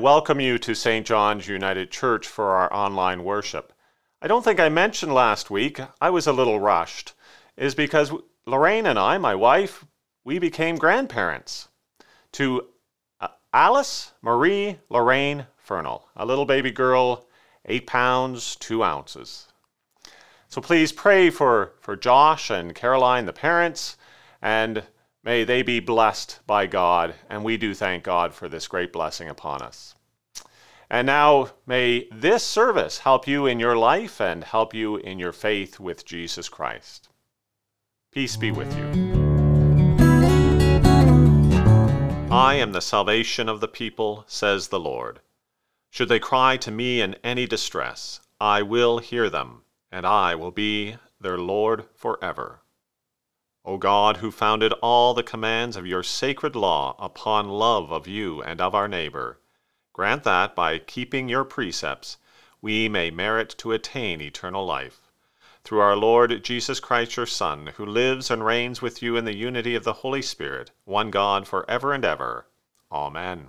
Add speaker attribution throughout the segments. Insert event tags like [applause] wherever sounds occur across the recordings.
Speaker 1: welcome you to St. John's United Church for our online worship. I don't think I mentioned last week, I was a little rushed, is because Lorraine and I, my wife, we became grandparents to uh, Alice Marie Lorraine Fernal, a little baby girl, eight pounds, two ounces. So please pray for, for Josh and Caroline, the parents, and may they be blessed by God. And we do thank God for this great blessing upon us. And now may this service help you in your life and help you in your faith with Jesus Christ. Peace be with you. I am the salvation of the people, says the Lord. Should they cry to me in any distress, I will hear them, and I will be their Lord forever. O God, who founded all the commands of your sacred law upon love of you and of our neighbor, grant that, by keeping your precepts, we may merit to attain eternal life through our Lord Jesus Christ, your Son, who lives and reigns with you in the unity of the Holy Spirit, one God, for ever and ever. Amen.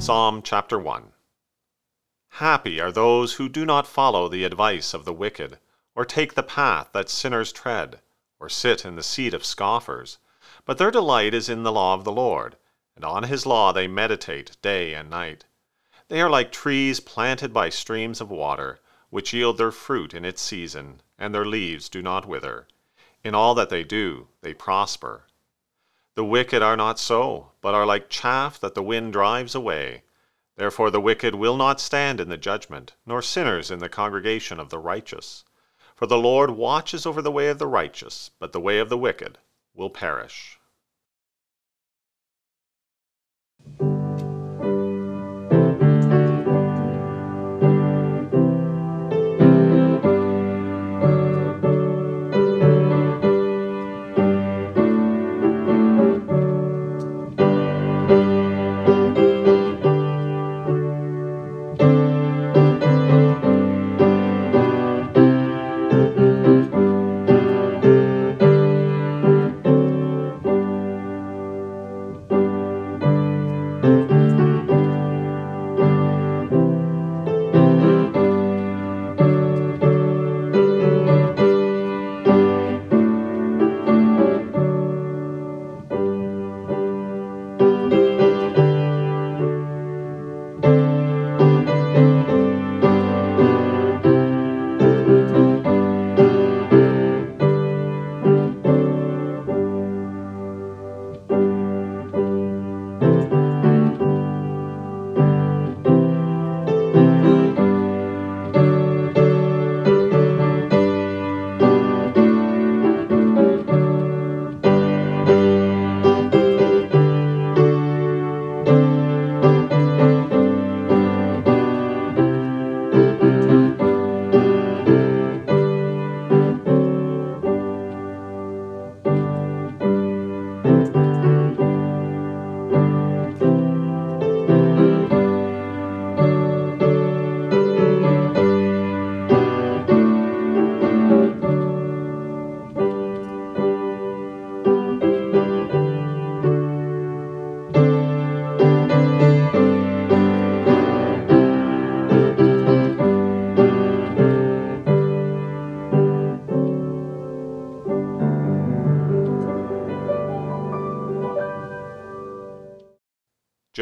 Speaker 1: Psalm chapter 1 Happy are those who do not follow the advice of the wicked, or take the path that sinners tread, or sit in the seat of scoffers, but their delight is in the law of the Lord, and on his law they meditate day and night. They are like trees planted by streams of water, which yield their fruit in its season, and their leaves do not wither. In all that they do, they prosper. The wicked are not so, but are like chaff that the wind drives away. Therefore the wicked will not stand in the judgment, nor sinners in the congregation of the righteous. For the Lord watches over the way of the righteous, but the way of the wicked will perish.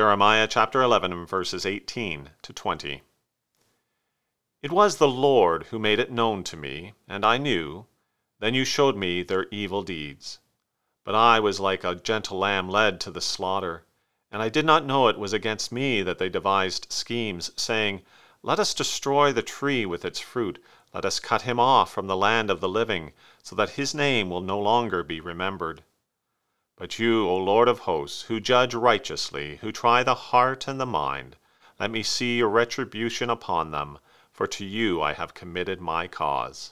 Speaker 1: Jeremiah chapter 11, verses 18 to 20. It was the Lord who made it known to me, and I knew. Then you showed me their evil deeds. But I was like a gentle lamb led to the slaughter, and I did not know it was against me that they devised schemes, saying, Let us destroy the tree with its fruit, let us cut him off from the land of the living, so that his name will no longer be remembered. But you, O Lord of hosts, who judge righteously, who try the heart and the mind, let me see your retribution upon them, for to you I have committed my cause.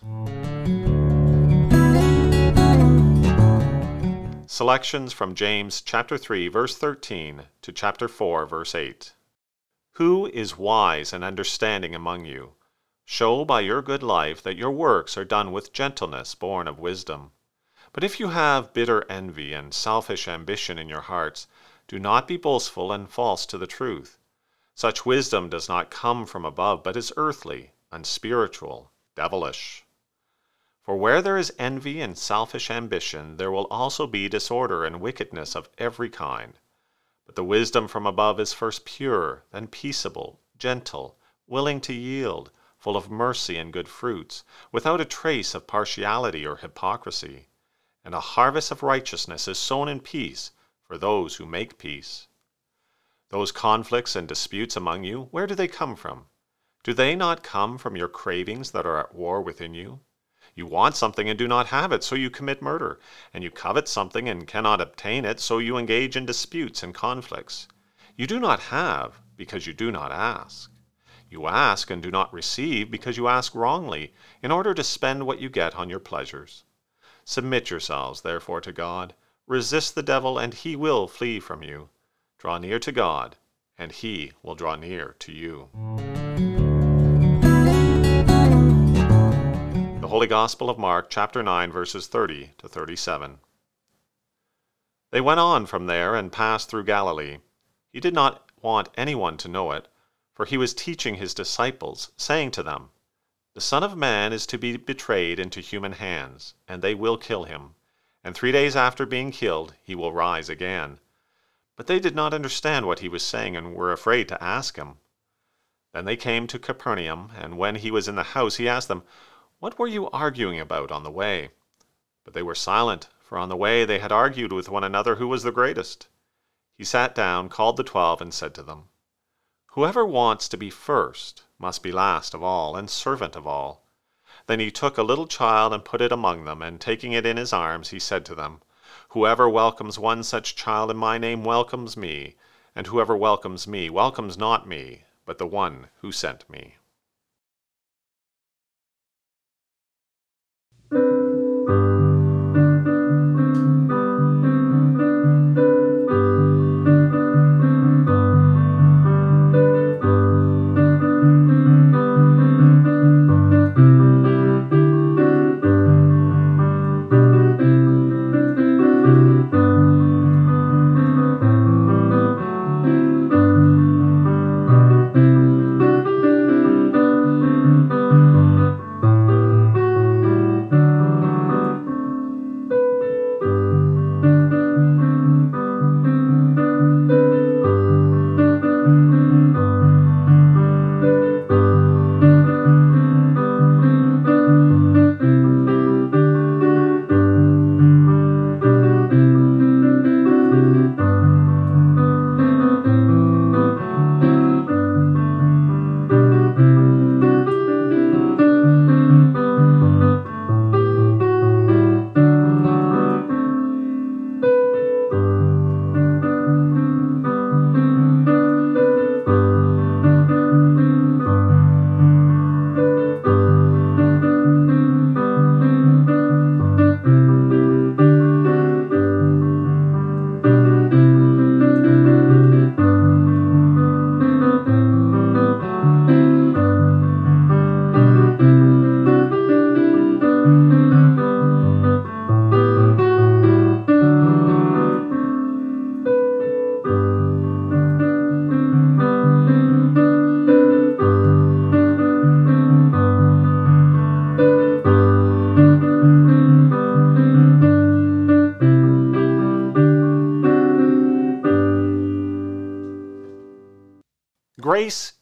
Speaker 1: Selections from James chapter 3 verse 13 to chapter 4 verse 8. Who is wise and understanding among you? Show by your good life that your works are done with gentleness born of wisdom. But if you have bitter envy and selfish ambition in your hearts, do not be boastful and false to the truth. Such wisdom does not come from above, but is earthly, unspiritual, devilish. For where there is envy and selfish ambition, there will also be disorder and wickedness of every kind. But the wisdom from above is first pure, then peaceable, gentle, willing to yield, full of mercy and good fruits, without a trace of partiality or hypocrisy and a harvest of righteousness is sown in peace for those who make peace. Those conflicts and disputes among you, where do they come from? Do they not come from your cravings that are at war within you? You want something and do not have it, so you commit murder. And you covet something and cannot obtain it, so you engage in disputes and conflicts. You do not have because you do not ask. You ask and do not receive because you ask wrongly, in order to spend what you get on your pleasures. Submit yourselves, therefore, to God. Resist the devil, and he will flee from you. Draw near to God, and he will draw near to you. The Holy Gospel of Mark, chapter 9, verses 30 to 37. They went on from there and passed through Galilee. He did not want anyone to know it, for he was teaching his disciples, saying to them, the Son of Man is to be betrayed into human hands, and they will kill him. And three days after being killed, he will rise again. But they did not understand what he was saying and were afraid to ask him. Then they came to Capernaum, and when he was in the house, he asked them, What were you arguing about on the way? But they were silent, for on the way they had argued with one another who was the greatest. He sat down, called the twelve, and said to them, Whoever wants to be first must be last of all, and servant of all. Then he took a little child and put it among them, and taking it in his arms, he said to them, Whoever welcomes one such child in my name welcomes me, and whoever welcomes me welcomes not me, but the one who sent me.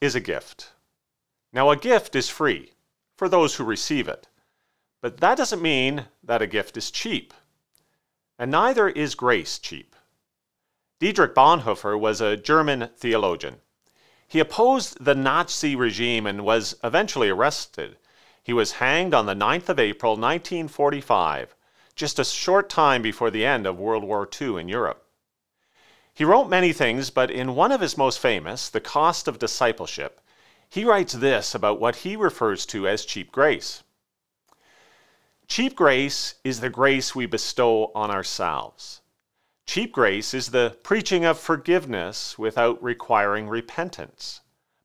Speaker 1: Is a gift. Now, a gift is free for those who receive it, but that doesn't mean that a gift is cheap. And neither is grace cheap. Dietrich Bonhoeffer was a German theologian. He opposed the Nazi regime and was eventually arrested. He was hanged on the 9th of April 1945, just a short time before the end of World War II in Europe. He wrote many things, but in one of his most famous, The Cost of Discipleship, he writes this about what he refers to as cheap grace. Cheap grace is the grace we bestow on ourselves. Cheap grace is the preaching of forgiveness without requiring repentance,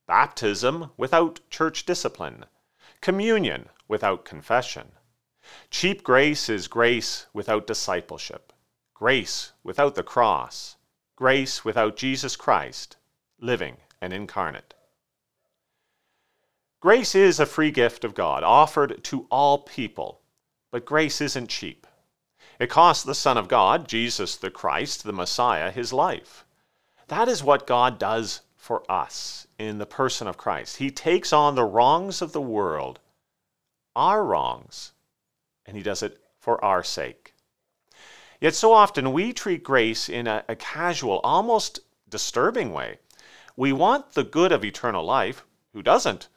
Speaker 1: baptism without church discipline, communion without confession. Cheap grace is grace without discipleship, grace without the cross, grace without Jesus Christ, living and incarnate. Grace is a free gift of God offered to all people, but grace isn't cheap. It cost the Son of God, Jesus the Christ, the Messiah, his life. That is what God does for us in the person of Christ. He takes on the wrongs of the world, our wrongs, and he does it for our sake. Yet so often we treat grace in a, a casual, almost disturbing way. We want the good of eternal life, who doesn't?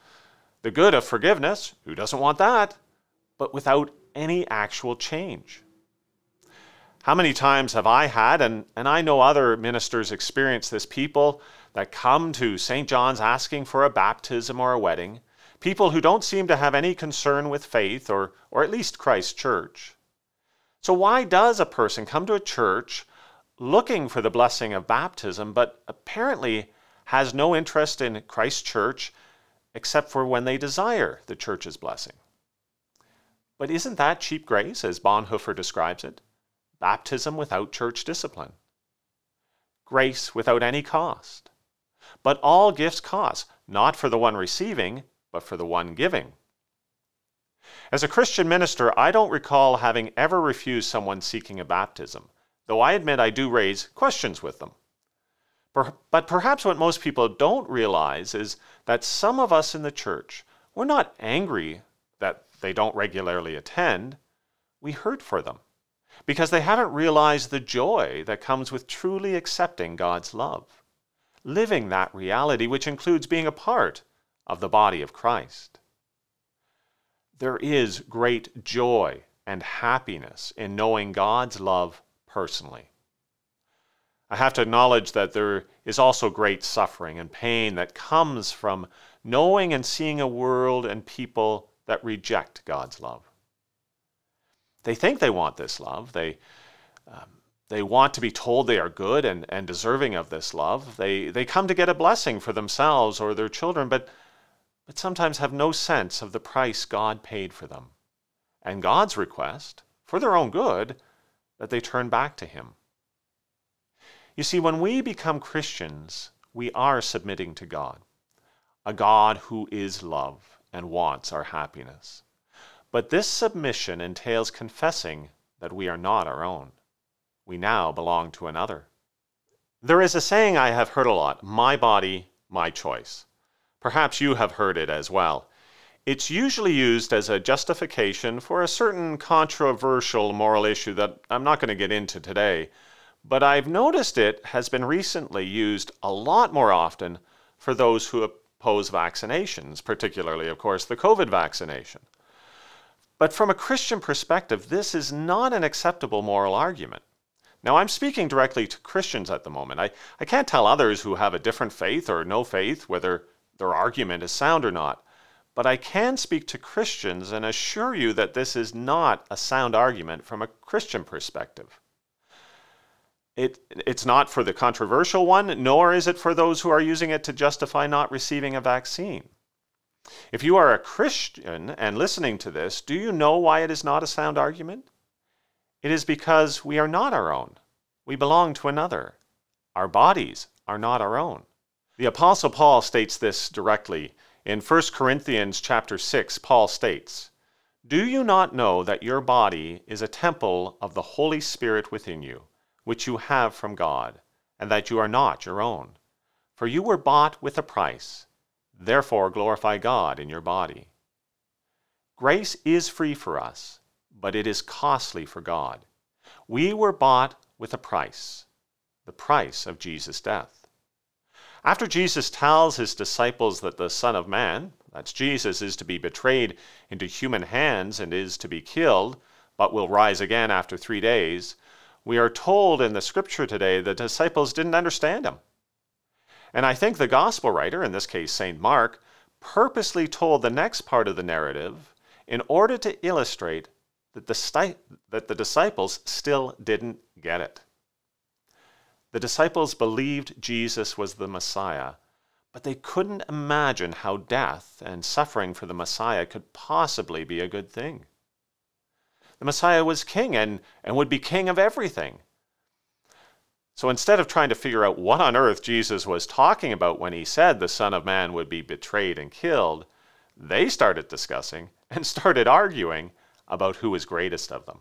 Speaker 1: The good of forgiveness, who doesn't want that? But without any actual change. How many times have I had, and, and I know other ministers experience this, people that come to St. John's asking for a baptism or a wedding, people who don't seem to have any concern with faith or, or at least Christ's church. So, why does a person come to a church looking for the blessing of baptism, but apparently has no interest in Christ's church except for when they desire the church's blessing? But isn't that cheap grace, as Bonhoeffer describes it? baptism without church discipline, grace without any cost. But all gifts cost, not for the one receiving, but for the one giving. As a Christian minister, I don't recall having ever refused someone seeking a baptism, though I admit I do raise questions with them. But perhaps what most people don't realize is that some of us in the church, we're not angry that they don't regularly attend, we hurt for them because they haven't realized the joy that comes with truly accepting God's love, living that reality, which includes being a part of the body of Christ. There is great joy and happiness in knowing God's love personally. I have to acknowledge that there is also great suffering and pain that comes from knowing and seeing a world and people that reject God's love. They think they want this love. They, um, they want to be told they are good and, and deserving of this love. They, they come to get a blessing for themselves or their children, but, but sometimes have no sense of the price God paid for them. And God's request, for their own good, that they turn back to Him. You see, when we become Christians, we are submitting to God, a God who is love and wants our happiness. But this submission entails confessing that we are not our own. We now belong to another. There is a saying I have heard a lot my body, my choice. Perhaps you have heard it as well. It's usually used as a justification for a certain controversial moral issue that I'm not going to get into today, but I've noticed it has been recently used a lot more often for those who oppose vaccinations, particularly, of course, the COVID vaccination. But from a Christian perspective, this is not an acceptable moral argument. Now, I'm speaking directly to Christians at the moment. I, I can't tell others who have a different faith or no faith whether their argument is sound or not. But I can speak to Christians and assure you that this is not a sound argument from a Christian perspective. It, it's not for the controversial one, nor is it for those who are using it to justify not receiving a vaccine. If you are a Christian and listening to this, do you know why it is not a sound argument? It is because we are not our own. We belong to another. Our bodies are not our own. The apostle Paul states this directly. In 1 Corinthians chapter 6, Paul states, "Do you not know that your body is a temple of the Holy Spirit within you, which you have from God, and that you are not your own? For you were bought with a price. Therefore, glorify God in your body. Grace is free for us, but it is costly for God. We were bought with a price, the price of Jesus' death. After Jesus tells his disciples that the Son of Man, that's Jesus, is to be betrayed into human hands and is to be killed, but will rise again after three days, we are told in the scripture today the disciples didn't understand him. And I think the gospel writer, in this case St. Mark, purposely told the next part of the narrative in order to illustrate that the, that the disciples still didn't get it. The disciples believed Jesus was the Messiah, but they couldn't imagine how death and suffering for the Messiah could possibly be a good thing. The Messiah was king and, and would be king of everything. So instead of trying to figure out what on earth Jesus was talking about when he said the Son of Man would be betrayed and killed, they started discussing and [laughs] started arguing about who was greatest of them.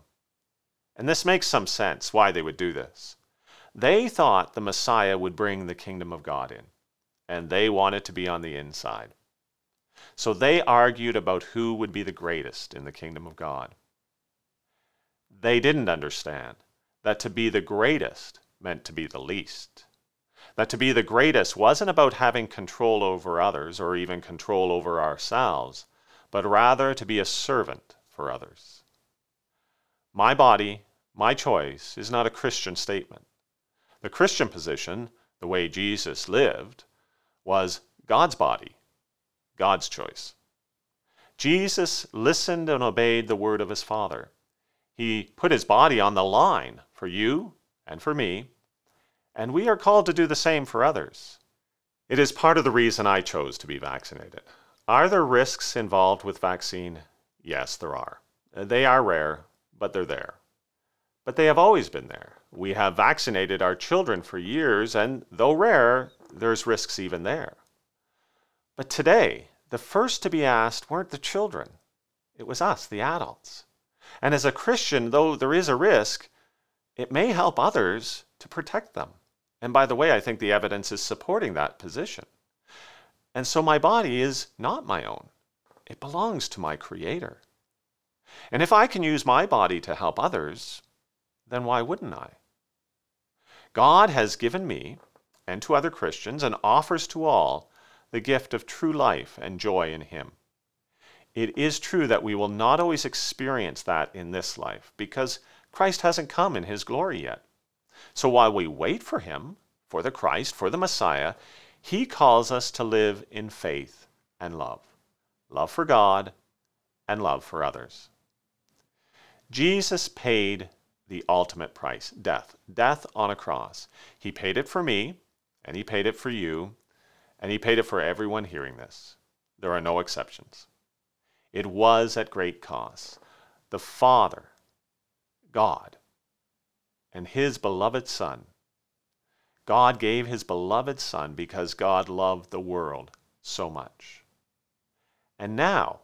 Speaker 1: And this makes some sense why they would do this. They thought the Messiah would bring the kingdom of God in, and they wanted to be on the inside. So they argued about who would be the greatest in the kingdom of God. They didn't understand that to be the greatest meant to be the least. That to be the greatest wasn't about having control over others or even control over ourselves, but rather to be a servant for others. My body, my choice, is not a Christian statement. The Christian position, the way Jesus lived, was God's body, God's choice. Jesus listened and obeyed the word of his Father. He put his body on the line for you and for me, and we are called to do the same for others. It is part of the reason I chose to be vaccinated. Are there risks involved with vaccine? Yes, there are. They are rare, but they're there. But they have always been there. We have vaccinated our children for years, and though rare, there's risks even there. But today, the first to be asked weren't the children, it was us, the adults. And as a Christian, though there is a risk, it may help others to protect them. And by the way, I think the evidence is supporting that position. And so my body is not my own, it belongs to my Creator. And if I can use my body to help others, then why wouldn't I? God has given me, and to other Christians, and offers to all, the gift of true life and joy in Him. It is true that we will not always experience that in this life because Christ hasn't come in His glory yet. So while we wait for him, for the Christ, for the Messiah, he calls us to live in faith and love love for God and love for others. Jesus paid the ultimate price death, death on a cross. He paid it for me, and he paid it for you, and he paid it for everyone hearing this. There are no exceptions. It was at great cost. The Father, God, and his beloved Son. God gave his beloved Son because God loved the world so much. And now,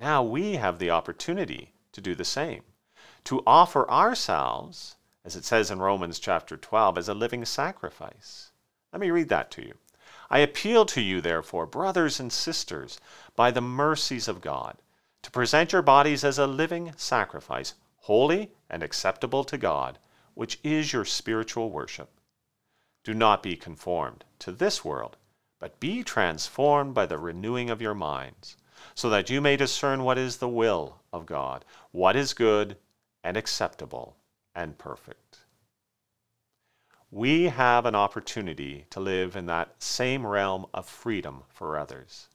Speaker 1: now we have the opportunity to do the same, to offer ourselves, as it says in Romans chapter 12, as a living sacrifice. Let me read that to you. I appeal to you, therefore, brothers and sisters, by the mercies of God, to present your bodies as a living sacrifice, holy and acceptable to God, which is your spiritual worship. Do not be conformed to this world, but be transformed by the renewing of your minds, so that you may discern what is the will of God, what is good and acceptable and perfect. We have an opportunity to live in that same realm of freedom for others.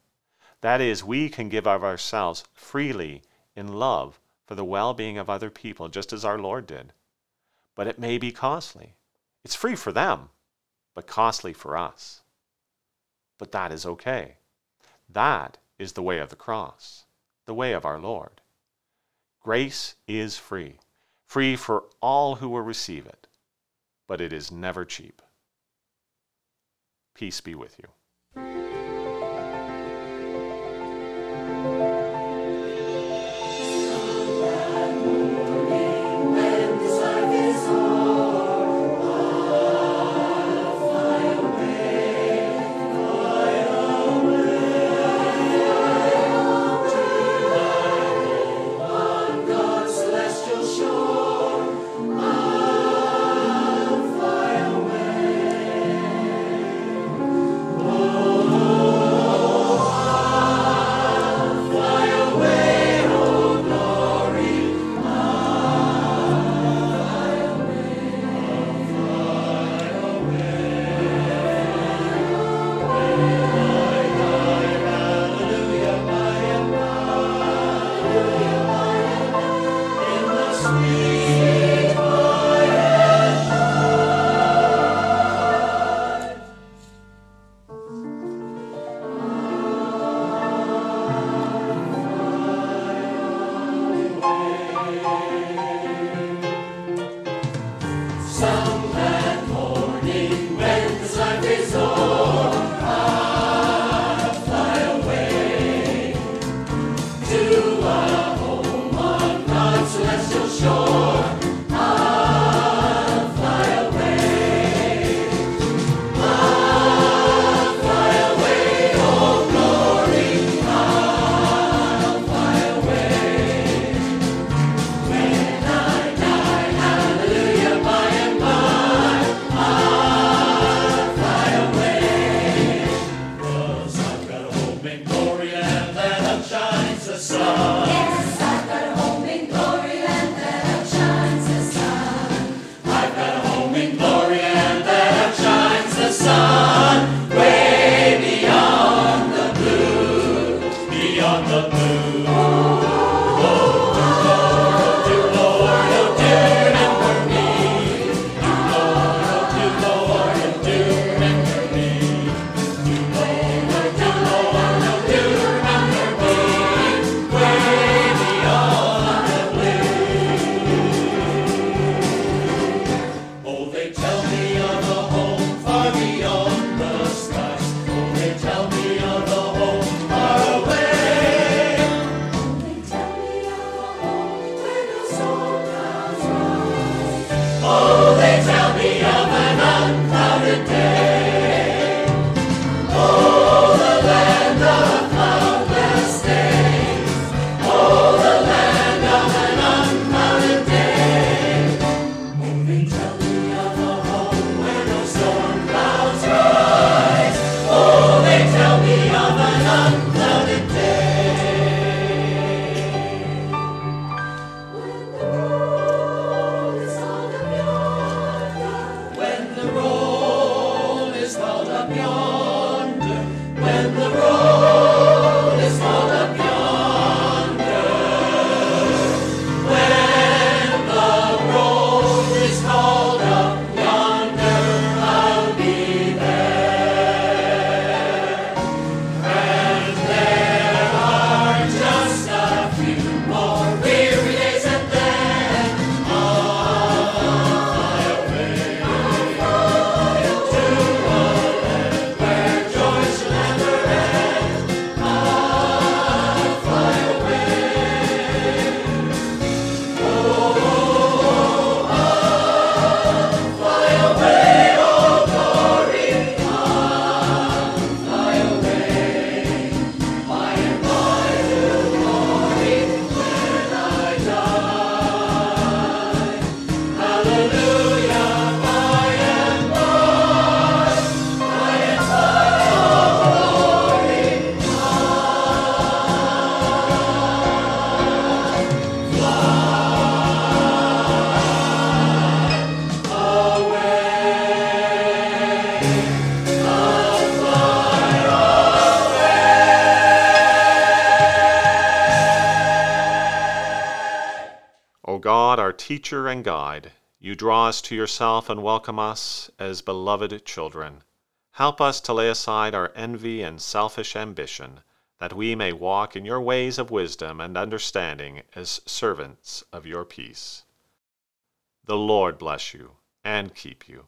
Speaker 1: That is, we can give of ourselves freely in love for the well being of other people, just as our Lord did. But it may be costly. It's free for them, but costly for us. But that is okay. That is the way of the cross, the way of our Lord. Grace is free, free for all who will receive it, but it is never cheap. Peace be with you. sound. Teacher and guide, you draw us to yourself and welcome us as beloved children. Help us to lay aside our envy and selfish ambition, that we may walk in your ways of wisdom and understanding as servants of your peace. The Lord bless you and keep you.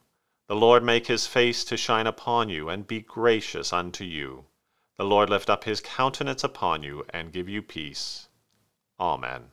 Speaker 1: The Lord make his face to shine upon you and be gracious unto you. The Lord lift up his countenance upon you and give you peace. Amen.